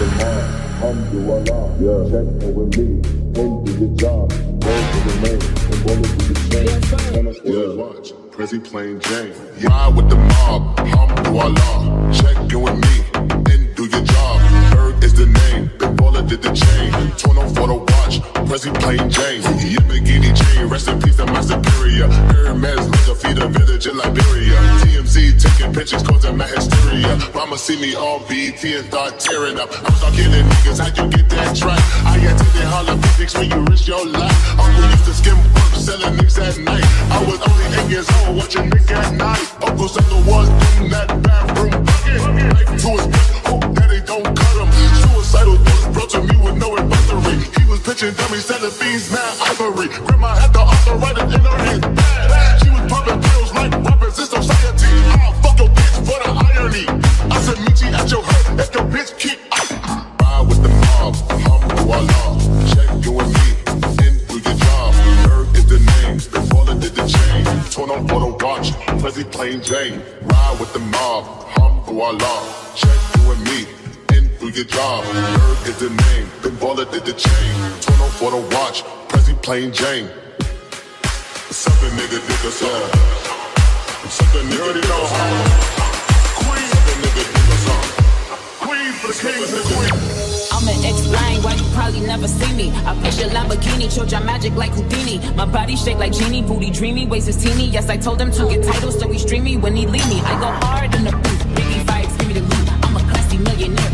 the mind, alhamdulillah. Yeah. Check in with me, then do your job. Go to the name, and roll it to the chain. Turn up for the watch. Prezi plain Jane. Ride with the mob, alhamdulillah. Check in with me, and do your job. Ferg is the name, Ben Baller did the chain. Torn off for the watch, Prezi plain Jane. Yamborghini chain, rest in peace, I'm my superior. Hermes, nigga, feed a village in Liberia. Taking pictures, causing my hysteria. Mama see me on BET and start tearing up. I'm start killing niggas, how you get that track? I the Harlem physics when you risk your life. Uncle used to skim work, selling nicks at night. I was only eight years old, watching Nick at night. Uncle Sucker was in that bathroom bucket. Knife to his wrist, hope that they don't cut him. Suicidal thoughts brought to me with no advisory. He was pitching dummies, selling beans, now ivory. Grandma had the arthritis in her hands The watch, Prezi plain Jane. Ride with the mob, alhamdulillah. Check you and me, and do your job. Ferg is the name, Ben Baller did the chain. Torn on for the watch, Prezi plain Jane. Sucker nigga, nigga, song. Sucker nigga, nigga, song. Queen for the kings and queens. I'ma explain why you probably never see me. I push your Lamborghini, choke your magic like Houdini. My body shake like genie, booty dreamy, waist is teeny. Yes, I told him to get titles, so he stream me when he leave me. I go hard in the booth, biggie vibes, give me the loot. I'm a classy millionaire,